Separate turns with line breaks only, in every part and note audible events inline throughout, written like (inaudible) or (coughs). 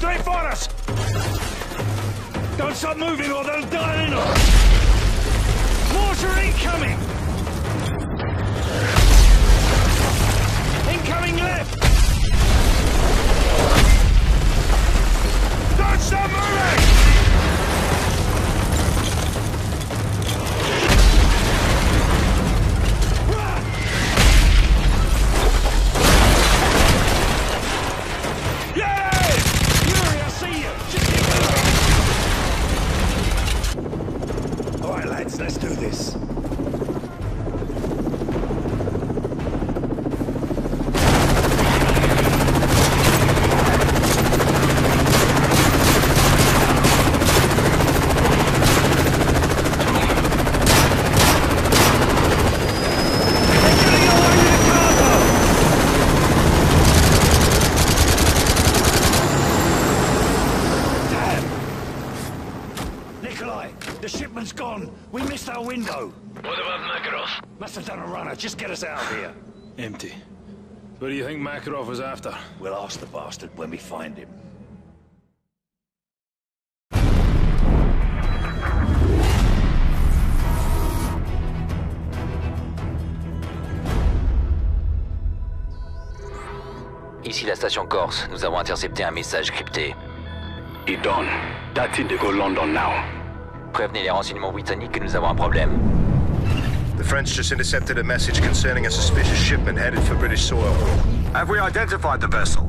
Straight for us! Don't stop moving or they'll die in us! Mortar incoming! Let's do this. Just get us out of here.
Empty. What do you think Makarov was after?
We'll ask the bastard when we find him.
Ici la station Corse. Nous avons intercepté un message crypté.
Idon, that's it, go London now.
Prévenez les renseignements britanniques que nous avons un problème.
The French just intercepted a message concerning a suspicious shipment headed for British soil.
Have we identified the vessel?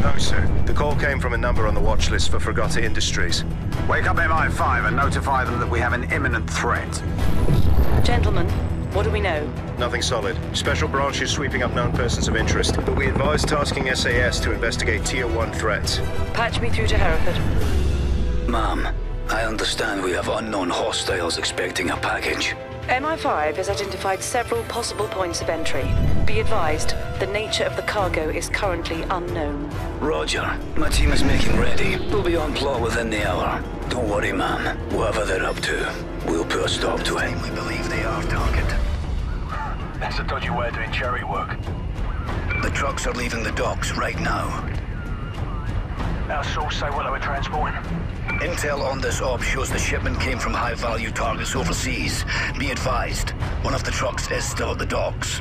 No, sir. The call came from a number on the watch list for Fregata Industries.
Wake up MI5 and notify them that we have an imminent threat.
Gentlemen, what do we know?
Nothing solid. Special branch is sweeping up known persons of interest, but we advise tasking SAS to investigate Tier 1 threats.
Patch me through to Hereford.
Ma'am, I understand we have unknown hostiles expecting a package.
MI5 has identified several possible points of entry. Be advised, the nature of the cargo is currently unknown.
Roger. My team is making ready. We'll be on plot within the hour. Don't worry, ma'am. Whatever they're up to, we'll put a stop to it.
We believe they are target.
That's a dodgy way of doing cherry work.
The trucks are leaving the docks right now.
Our source say what they were transporting?
Intel on this op shows the shipment came from high-value targets overseas. Be advised, one of the trucks is still at the docks.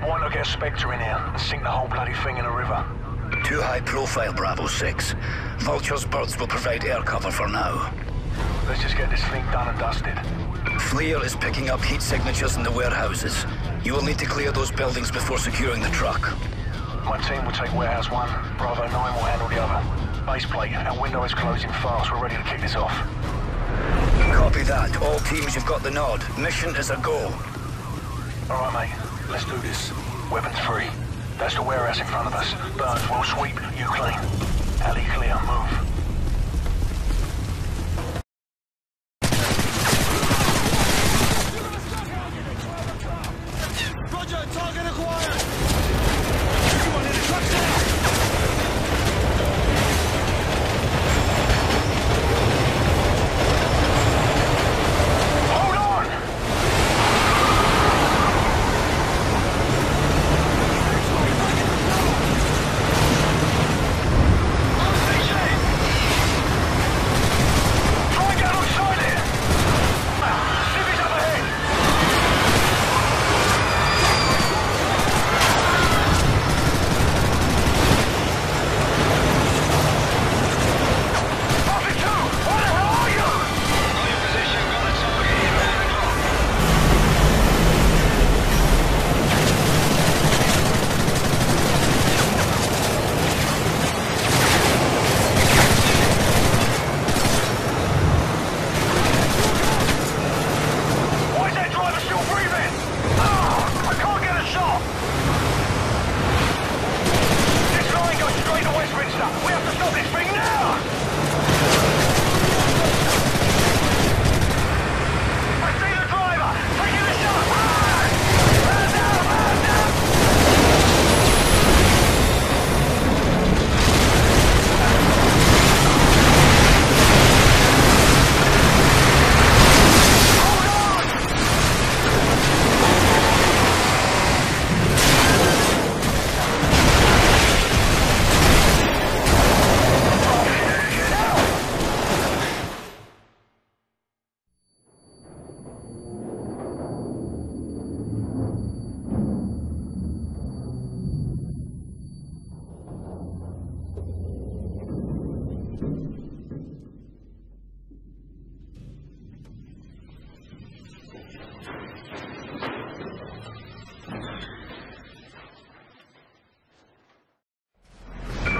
Why not get a Spectre in here and sink the whole bloody thing in a river?
Too high profile, Bravo 6. Vulture's birds will provide air cover for now.
Let's just get this thing done and dusted.
FLIR is picking up heat signatures in the warehouses. You will need to clear those buildings before securing the truck.
My team will take warehouse one. Bravo 9 will handle the other. Base plate. Our window is closing fast. We're ready to kick this off.
Copy that. All teams, you've got the nod. Mission is a go.
All right, mate. Let's do this. Weapons free. That's the warehouse in front of us. Burns, will sweep. You clean. Alley clear. Move.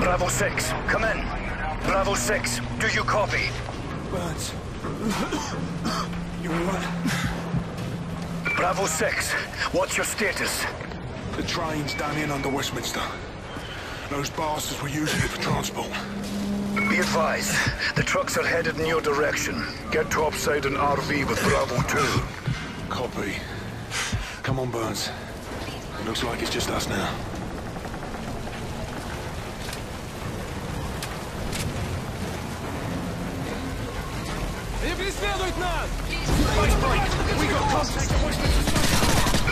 Bravo 6, come in. Bravo 6, do you copy?
Burns. (coughs) you alright?
Bravo 6, what's your status?
The train's down in under Westminster. Those bastards were using it for transport.
Be advised, the trucks are headed in your direction. Get topside an RV with Bravo 2.
Copy. Come on, Burns. Looks like it's just us now.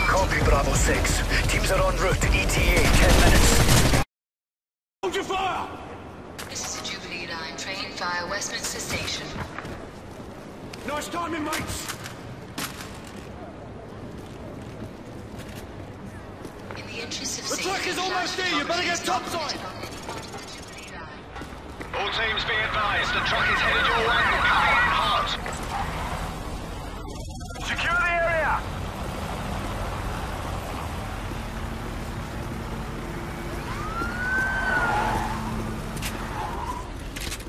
Copy Bravo 6. Teams are en route to ETA, 10 minutes.
Hold your fire!
This is a Jubilee line train via Westminster Station.
Nice timing, mates!
In the interest of
The
safety,
truck is almost
flight
here, you better get
photography is not
topside.
permitted on any part of the Jubilee line.
All teams be advised, the truck is headed your way and coming in hot. Secure the area!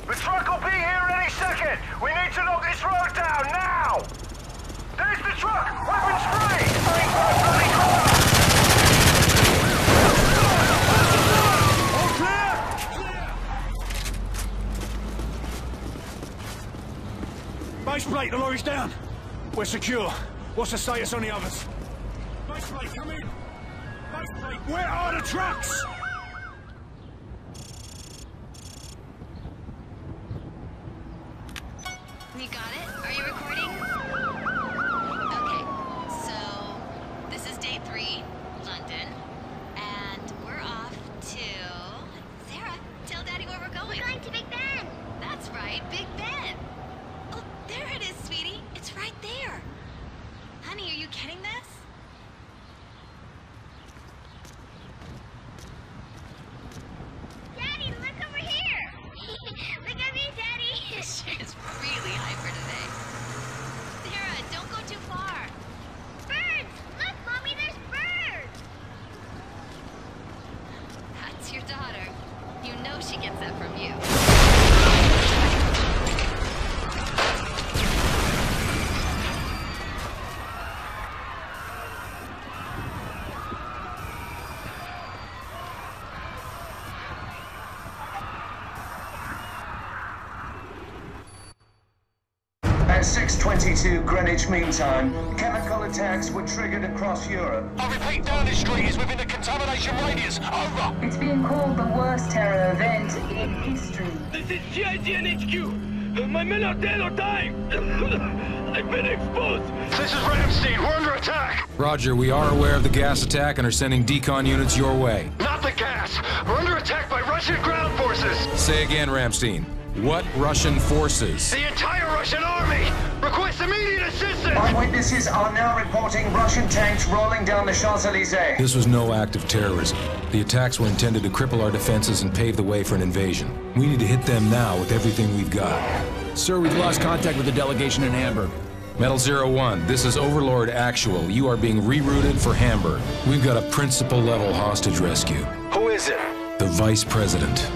The truck will be here any second! We need to knock this road down, now! There's the truck! Weapons free! Ain't no bloody corner!
All clear! Base plate, the lorry's down. We're secure. What's the status on the others? Base plate, come in! Base plate, where are the trucks?
You got it? Are you recording? Okay, so this is day three, London, and we're off to. Sarah, tell Daddy where we're going. We're going to Big Ben. That's right, Big Ben. Oh, there it is, sweetie. It's right there. Honey, are you getting this? Daddy, look over here. look at me, Daddy. she is really hyper today. Sarah, don't go too far. Birds! Look, Mommy, there's birds! That's your daughter. You know she gets that from you.
At 6.22 Greenwich Mean Time, chemical attacks were triggered across Europe.
I repeat, Downing Street is within the contamination radius. Over!
It's being called the worst terror event in history.
This is GIGN HQ. My men are dead or dying. (laughs) I've been exposed.
This is Ramstein. We're under attack.
Roger, we are aware of the gas attack and are sending decon units your way.
Not the gas. We're under attack by Russian ground forces.
Say again, Ramstein. What Russian forces?
The entire Russian army. Request immediate assistance.
Eyewitnesses are now reporting Russian tanks rolling down the Champs-Elysees.
This was no act of terrorism. The attacks were intended to cripple our defenses and pave the way for an invasion. We need to hit them now with everything we've got.
Sir, we've lost contact with the delegation in Hamburg.
Metal Zero One, this is Overlord Actual. You are being rerouted for Hamburg. We've got a principal level hostage rescue.
Who is it?
The Vice President.